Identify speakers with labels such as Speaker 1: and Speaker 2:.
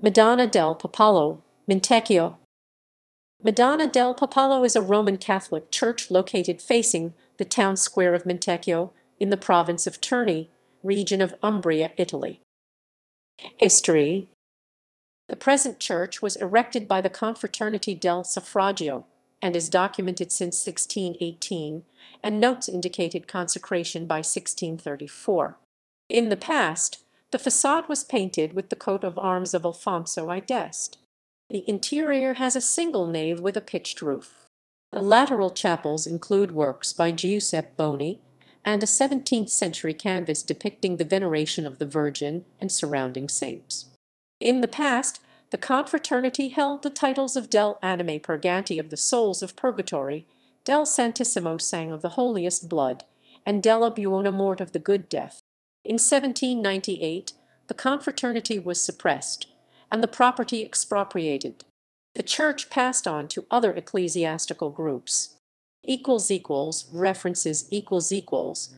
Speaker 1: Madonna del Popolo, Montecchio. Madonna del Popolo is a Roman Catholic church located facing the town square of Montecchio in the province of Terni, region of Umbria, Italy. History The present church was erected by the Confraternity del Suffragio and is documented since 1618, and notes indicated consecration by 1634. In the past, the façade was painted with the coat of arms of Alfonso I d'Este. The interior has a single nave with a pitched roof. The lateral chapels include works by Giuseppe Boni, and a 17th-century canvas depicting the veneration of the Virgin and surrounding saints. In the past, the confraternity held the titles of Del Anime Purganti of the Souls of Purgatory, Del Santissimo Sang of the Holiest Blood, and Della Buona Morte of the Good Death. In 1798 the confraternity was suppressed, and the property expropriated. The church passed on to other ecclesiastical groups. References equals equals